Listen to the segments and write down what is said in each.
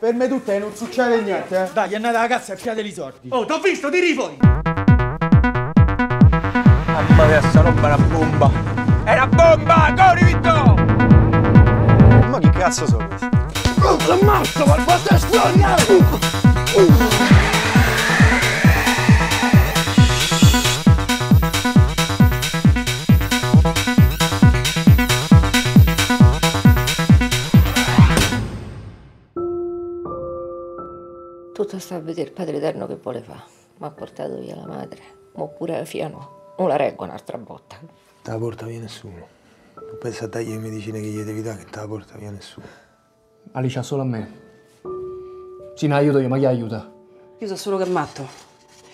Ferme tutte, non succede niente, eh. Dai, andate alla cazzo e piate i soldi. Oh, t'ho visto, tiri fuori! Mamma mia, sta roba è una bomba! È una bomba! Corri, Vitto! Ma che cazzo sono questi? L'ammazzo, qualcosa storia! Tutto sta a vedere il Padre Eterno che vuole fare. Mi ha portato via la madre, ma pure la figlia no. Non la reggo un'altra botta. Te la porta via nessuno. Non pensa a dargli le medicine che gli devi dare, che te la porta via nessuno. Alicia solo a me. Sì, ne aiuto io, ma chi aiuta? Io so solo che è matto.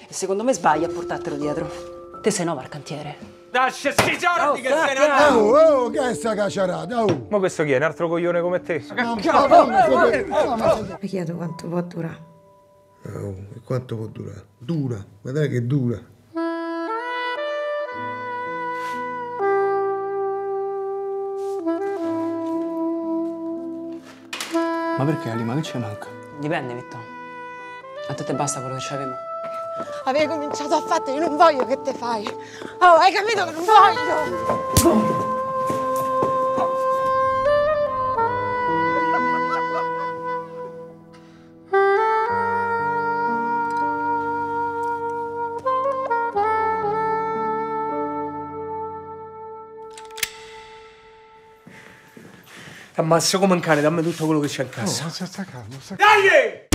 E secondo me sbaglia a portartelo dietro. Te sei nuovo al cantiere. Lascia sti giorni che se ne Oh, oh, che è sta cacciarata? Oh! Ma questo chi è? Un altro coglione come te? Non no, no, ma- Mi chiedo quanto può durare. Oh, e quanto può durare? Dura, guardate che dura. Ma perché Alima? Che ci manca? Dipende, Vitto. A te te basta quello che c'avevo. Avevi cominciato a fare, io non voglio che te fai. Oh, hai capito che non voglio? T'ammazzo come un cane, dammi tutto quello che c'è in casa. Oh, sta calmo, sta Dai!